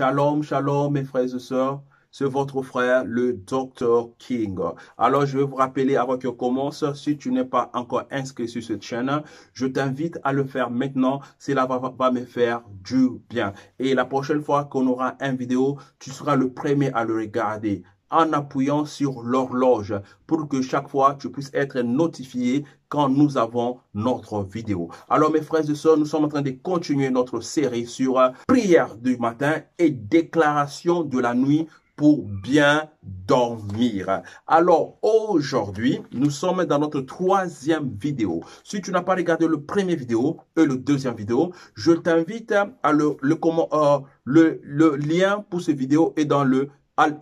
Shalom, shalom mes frères et sœurs. C'est votre frère, le Dr. King. Alors, je vais vous rappeler avant qu'on commence, si tu n'es pas encore inscrit sur cette chaîne, je t'invite à le faire maintenant. Cela va, va me faire du bien. Et la prochaine fois qu'on aura une vidéo, tu seras le premier à le regarder en appuyant sur l'horloge pour que chaque fois tu puisses être notifié quand nous avons notre vidéo. Alors mes frères et sœurs, nous sommes en train de continuer notre série sur prière du matin et déclaration de la nuit pour bien dormir. Alors aujourd'hui, nous sommes dans notre troisième vidéo. Si tu n'as pas regardé le premier vidéo et le deuxième vidéo, je t'invite à le, le, comment, euh, le, le lien pour ces vidéos est dans le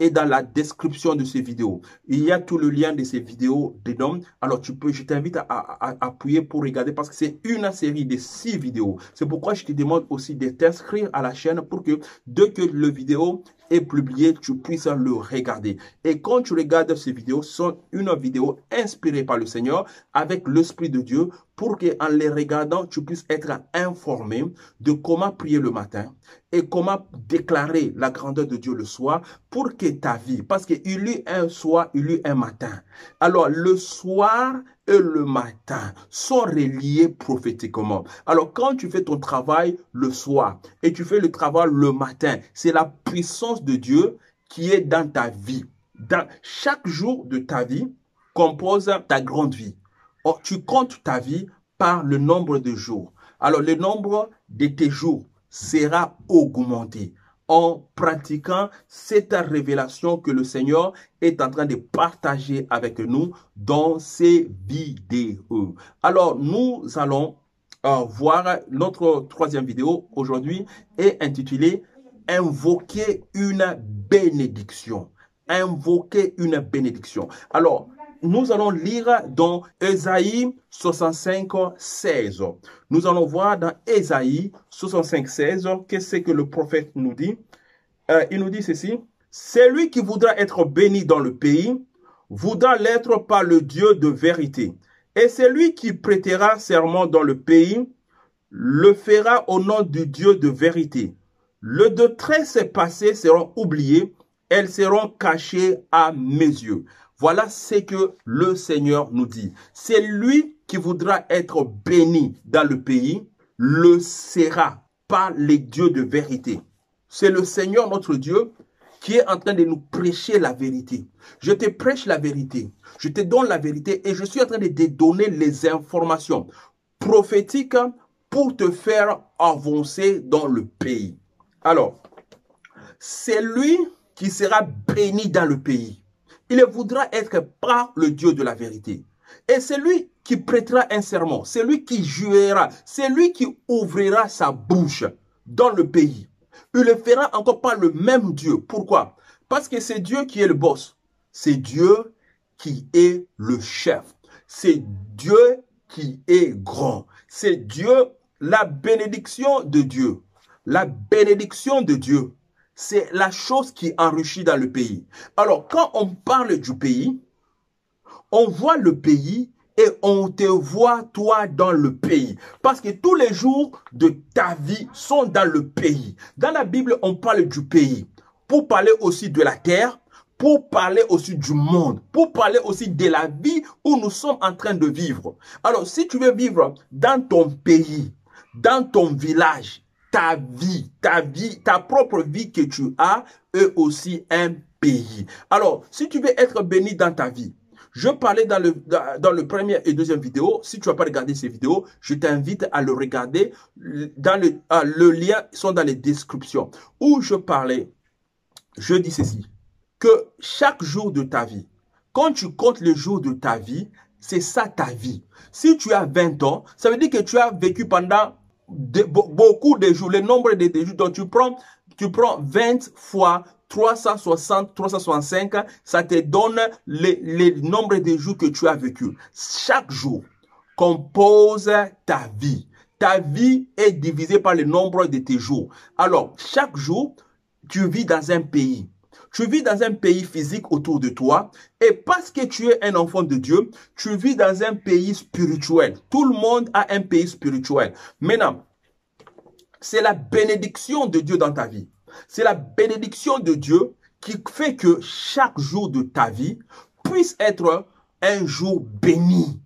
et dans la description de ces vidéos. Il y a tout le lien de ces vidéos dedans. Alors, tu peux, je t'invite à, à, appuyer pour regarder parce que c'est une série de six vidéos. C'est pourquoi je te demande aussi de t'inscrire à la chaîne pour que dès que le vidéo est publié, tu puisses le regarder. Et quand tu regardes ces vidéos, sont une vidéo inspirée par le Seigneur avec l'Esprit de Dieu pour que en les regardant, tu puisses être informé de comment prier le matin et comment déclarer la grandeur de Dieu le soir pour que ta vie, parce qu'il y a un soir, il y a un matin. Alors le soir et le matin sont reliés prophétiquement. Alors quand tu fais ton travail le soir et tu fais le travail le matin, c'est la puissance de Dieu qui est dans ta vie. Dans chaque jour de ta vie compose ta grande vie. Or, tu comptes ta vie par le nombre de jours. Alors le nombre de tes jours sera augmenté en pratiquant cette révélation que le Seigneur est en train de partager avec nous dans ces vidéos. Alors, nous allons euh, voir notre troisième vidéo aujourd'hui est intitulée Invoquer une bénédiction. Invoquer une bénédiction. Alors, nous allons lire dans Ésaïe 65, 16. Nous allons voir dans Ésaïe 65, 16, qu'est-ce que le prophète nous dit? Euh, il nous dit ceci. Celui qui voudra être béni dans le pays voudra l'être par le Dieu de vérité. Et celui qui prêtera serment dans le pays le fera au nom du Dieu de vérité. Le de très passé seront oubliés, elles seront cachées à mes yeux. Voilà ce que le Seigneur nous dit. C'est lui qui voudra être béni dans le pays, le sera par les dieux de vérité. C'est le Seigneur notre Dieu qui est en train de nous prêcher la vérité. Je te prêche la vérité. Je te donne la vérité et je suis en train de te donner les informations prophétiques pour te faire avancer dans le pays. Alors, c'est lui qui sera béni dans le pays. Il voudra être par le Dieu de la vérité. Et c'est lui qui prêtera un serment, c'est lui qui jouera, c'est lui qui ouvrira sa bouche dans le pays. Il le fera encore par le même Dieu. Pourquoi? Parce que c'est Dieu qui est le boss. C'est Dieu qui est le chef. C'est Dieu qui est grand. C'est Dieu, la bénédiction de Dieu. La bénédiction de Dieu c'est la chose qui enrichit dans le pays. Alors, quand on parle du pays, on voit le pays et on te voit toi dans le pays. Parce que tous les jours de ta vie sont dans le pays. Dans la Bible, on parle du pays. Pour parler aussi de la terre, pour parler aussi du monde, pour parler aussi de la vie où nous sommes en train de vivre. Alors, si tu veux vivre dans ton pays, dans ton village, ta vie, ta vie, ta propre vie que tu as est aussi un pays. Alors, si tu veux être béni dans ta vie, je parlais dans le, dans le premier et deuxième vidéo. Si tu n'as pas regardé ces vidéos, je t'invite à le regarder. Dans le, ah, le lien sont dans les descriptions. Où je parlais, je dis ceci, que chaque jour de ta vie, quand tu comptes les jours de ta vie, c'est ça ta vie. Si tu as 20 ans, ça veut dire que tu as vécu pendant beaucoup de jours, le nombre de, jours. Donc tu prends, tu prends 20 fois 360, 365, ça te donne le, nombre de jours que tu as vécu. Chaque jour compose ta vie. Ta vie est divisée par le nombre de tes jours. Alors, chaque jour, tu vis dans un pays. Tu vis dans un pays physique autour de toi et parce que tu es un enfant de Dieu, tu vis dans un pays spirituel. Tout le monde a un pays spirituel. Maintenant, c'est la bénédiction de Dieu dans ta vie. C'est la bénédiction de Dieu qui fait que chaque jour de ta vie puisse être un jour béni.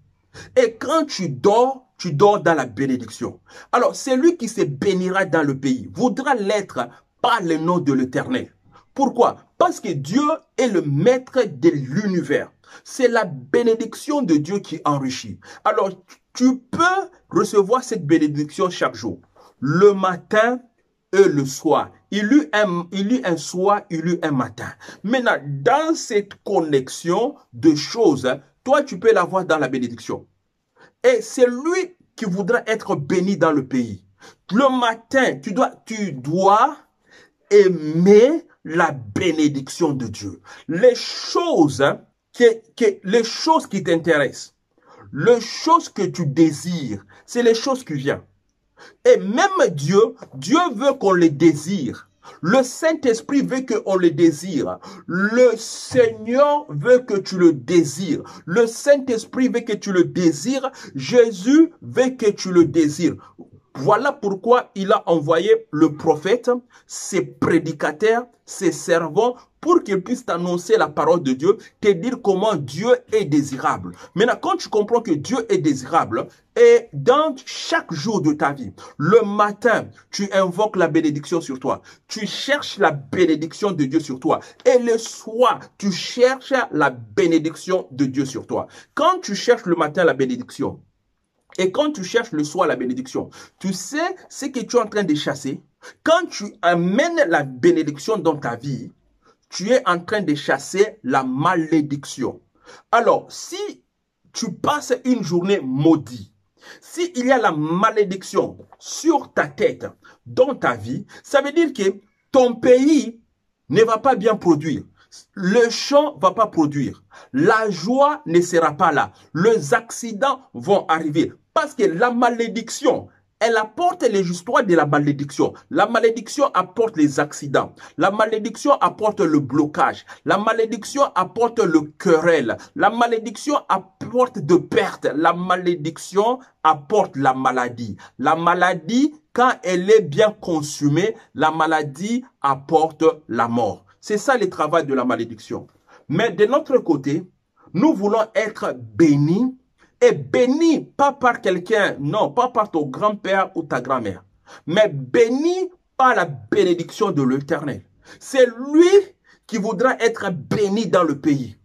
Et quand tu dors, tu dors dans la bénédiction. Alors, celui qui se bénira dans le pays voudra l'être par le nom de l'Éternel. Pourquoi? Parce que Dieu est le maître de l'univers. C'est la bénédiction de Dieu qui enrichit. Alors, tu peux recevoir cette bénédiction chaque jour. Le matin et le soir. Il eut un, un soir, il eut un matin. Maintenant, dans cette connexion de choses, toi, tu peux l'avoir dans la bénédiction. Et c'est lui qui voudra être béni dans le pays. Le matin, tu dois, tu dois aimer la bénédiction de Dieu. Les choses, que, que, les choses qui t'intéressent, les choses que tu désires, c'est les choses qui viennent. Et même Dieu, Dieu veut qu'on les désire. Le Saint-Esprit veut qu'on le désire. Le Seigneur veut que tu le désires. Le Saint-Esprit veut que tu le désires. Jésus veut que tu le désires. Voilà pourquoi il a envoyé le prophète, ses prédicateurs, ses servants, pour qu'ils puissent annoncer la parole de Dieu, te dire comment Dieu est désirable. Maintenant, quand tu comprends que Dieu est désirable, et dans chaque jour de ta vie, le matin, tu invoques la bénédiction sur toi. Tu cherches la bénédiction de Dieu sur toi. Et le soir, tu cherches la bénédiction de Dieu sur toi. Quand tu cherches le matin la bénédiction, et quand tu cherches le soir la bénédiction, tu sais ce que tu es en train de chasser. Quand tu amènes la bénédiction dans ta vie, tu es en train de chasser la malédiction. Alors, si tu passes une journée maudite, s'il y a la malédiction sur ta tête, dans ta vie, ça veut dire que ton pays ne va pas bien produire. Le champ va pas produire. La joie ne sera pas là. Les accidents vont arriver. Parce que la malédiction, elle apporte les histoires de la malédiction. La malédiction apporte les accidents. La malédiction apporte le blocage. La malédiction apporte le querelle. La malédiction apporte de pertes. La malédiction apporte la maladie. La maladie, quand elle est bien consumée, la maladie apporte la mort. C'est ça le travail de la malédiction. Mais de notre côté, nous voulons être bénis et béni pas par quelqu'un, non, pas par ton grand-père ou ta grand-mère, mais béni par la bénédiction de l'Éternel. C'est lui qui voudra être béni dans le pays,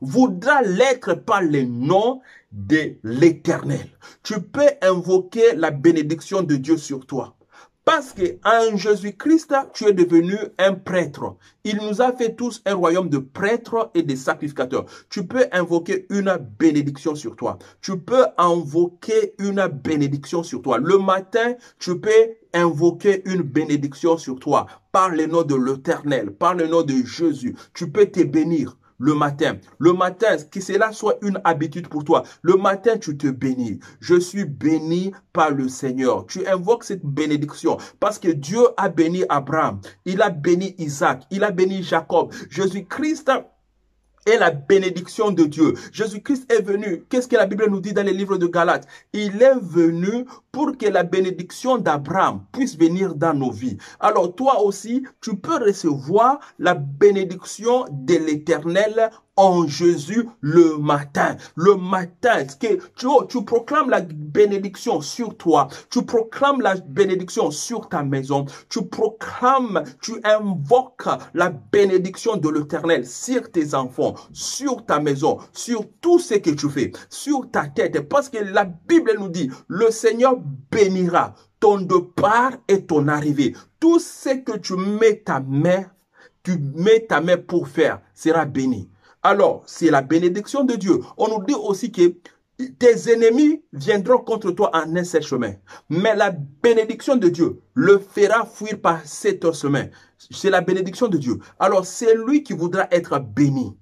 voudra l'être par le nom de l'Éternel. Tu peux invoquer la bénédiction de Dieu sur toi. Parce qu'en Jésus-Christ, tu es devenu un prêtre. Il nous a fait tous un royaume de prêtres et de sacrificateurs. Tu peux invoquer une bénédiction sur toi. Tu peux invoquer une bénédiction sur toi. Le matin, tu peux invoquer une bénédiction sur toi par le nom de l'Éternel, par le nom de Jésus. Tu peux te bénir le matin. Le matin, que cela soit une habitude pour toi. Le matin, tu te bénis. Je suis béni par le Seigneur. Tu invoques cette bénédiction parce que Dieu a béni Abraham. Il a béni Isaac. Il a béni Jacob. Jésus-Christ et la bénédiction de Dieu. Jésus-Christ est venu. Qu'est-ce que la Bible nous dit dans les livres de Galates? Il est venu pour que la bénédiction d'Abraham puisse venir dans nos vies. Alors toi aussi, tu peux recevoir la bénédiction de l'Éternel en Jésus le matin. Le matin, tu, tu proclames la bénédiction sur toi. Tu proclames la bénédiction sur ta maison. Tu proclames, tu invoques la bénédiction de l'éternel sur tes enfants, sur ta maison, sur tout ce que tu fais, sur ta tête. Parce que la Bible nous dit, le Seigneur bénira ton départ et ton arrivée. Tout ce que tu mets ta main, tu mets ta main pour faire sera béni. Alors, c'est la bénédiction de Dieu. On nous dit aussi que tes ennemis viendront contre toi en un seul chemin. Mais la bénédiction de Dieu le fera fuir par cet chemin. C'est la bénédiction de Dieu. Alors, c'est lui qui voudra être béni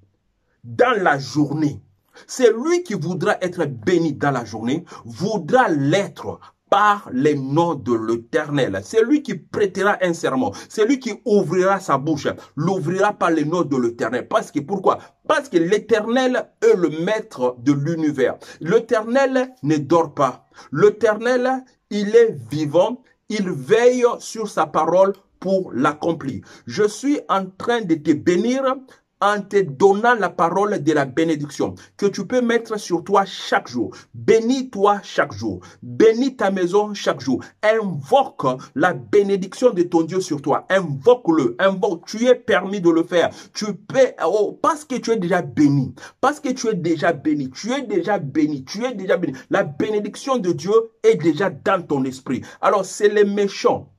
dans la journée. C'est lui qui voudra être béni dans la journée, voudra l'être par les noms de l'Éternel. C'est lui qui prêtera un serment. C'est lui qui ouvrira sa bouche. L'ouvrira par les noms de l'Éternel. Parce que pourquoi? Parce que l'Éternel est le maître de l'univers. L'Éternel ne dort pas. L'Éternel, il est vivant. Il veille sur sa parole pour l'accomplir. Je suis en train de te bénir en te donnant la parole de la bénédiction que tu peux mettre sur toi chaque jour. Bénis-toi chaque jour. Bénis ta maison chaque jour. Invoque la bénédiction de ton Dieu sur toi. Invoque-le. Invoque. Tu es permis de le faire. Tu peux, oh, parce que tu es déjà béni. Parce que tu es déjà béni. Tu es déjà béni. Tu es déjà béni. La bénédiction de Dieu est déjà dans ton esprit. Alors, c'est les méchants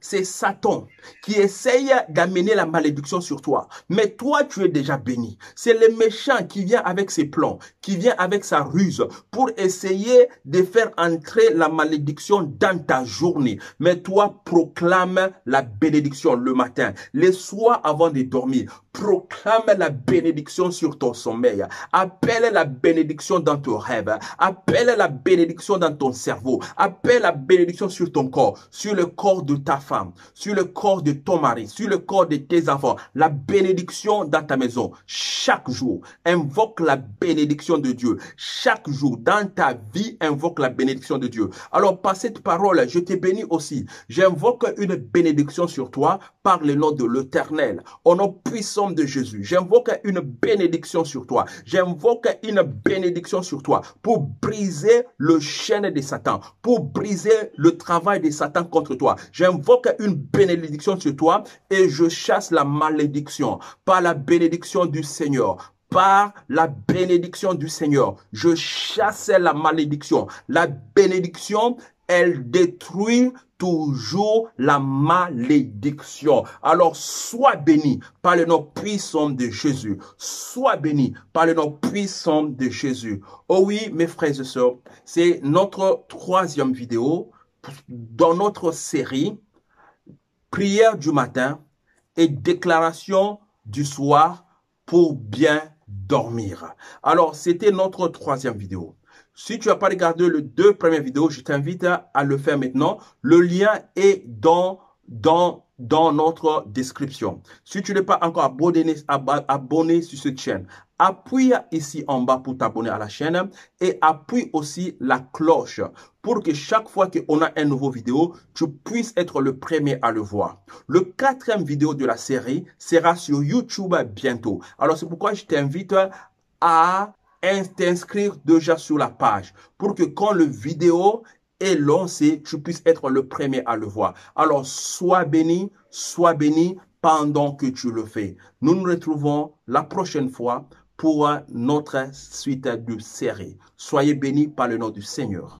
c'est Satan qui essaye d'amener la malédiction sur toi. Mais toi, tu es déjà béni. C'est le méchant qui vient avec ses plans, qui vient avec sa ruse pour essayer de faire entrer la malédiction dans ta journée. Mais toi, proclame la bénédiction le matin, les soirs avant de dormir. Proclame la bénédiction sur ton sommeil. Appelle la bénédiction dans ton rêve. Appelle la bénédiction dans ton cerveau. Appelle la bénédiction sur ton corps, sur le corps de ta femme, sur le corps de ton mari, sur le corps de tes enfants. La bénédiction dans ta maison. Chaque jour, invoque la bénédiction de Dieu. Chaque jour, dans ta vie, invoque la bénédiction de Dieu. Alors, par cette parole, je te bénis aussi. J'invoque une bénédiction sur toi par le nom de l'Éternel. Au nom puissant de Jésus, j'invoque une bénédiction sur toi. J'invoque une bénédiction sur toi pour briser le chêne de Satan, pour briser le travail de Satan contre toi. J'invoque une bénédiction sur toi et je chasse la malédiction par la bénédiction du Seigneur par la bénédiction du Seigneur. Je chasse la malédiction. La bénédiction, elle détruit toujours la malédiction. Alors, sois béni par le nom puissant de Jésus. Sois béni par le nom puissant de Jésus. Oh oui, mes frères et sœurs, c'est notre troisième vidéo dans notre série prière du matin et déclaration du soir pour bien dormir. Alors, c'était notre troisième vidéo. Si tu n'as pas regardé les deux premières vidéos, je t'invite à le faire maintenant. Le lien est dans, dans, dans notre description. Si tu n'es pas encore abonné, abonné sur cette chaîne, appuie ici en bas pour t'abonner à la chaîne et appuie aussi la cloche pour que chaque fois qu'on a un nouveau vidéo, tu puisses être le premier à le voir. Le quatrième vidéo de la série sera sur YouTube bientôt. Alors c'est pourquoi je t'invite à t'inscrire déjà sur la page pour que quand le vidéo est lancé, tu puisses être le premier à le voir. Alors, sois béni, sois béni pendant que tu le fais. Nous nous retrouvons la prochaine fois pour notre suite de série. Soyez bénis par le nom du Seigneur.